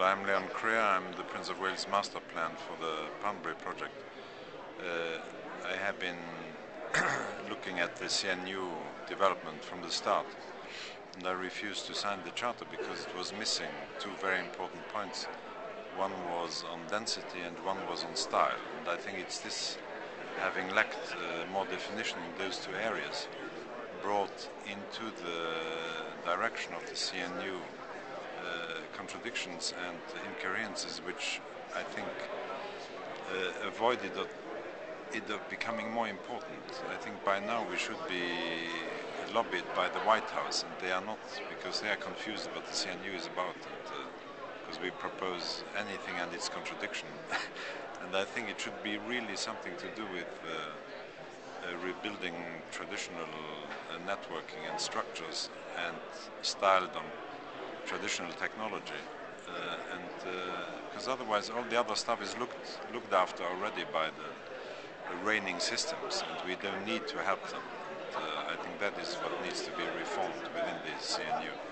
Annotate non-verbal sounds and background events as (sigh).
Well, I'm Leon Krier. I'm the Prince of Wales Master Plan for the Poundbury project. Uh, I have been (clears throat) looking at the CNU development from the start, and I refused to sign the charter because it was missing two very important points. One was on density and one was on style, and I think it's this having lacked uh, more definition in those two areas brought into the direction of the CNU contradictions and incoherences which I think uh, avoided it becoming more important. I think by now we should be lobbied by the White House, and they are not because they are confused about what the CNU is about, because uh, we propose anything and its contradiction. (laughs) and I think it should be really something to do with uh, uh, rebuilding traditional uh, networking and structures and styled on traditional technology. Uh, and because otherwise all the other stuff is looked looked after already by the reigning systems, and we don't need to help them. And, uh, I think that is what needs to be reformed within the CNU.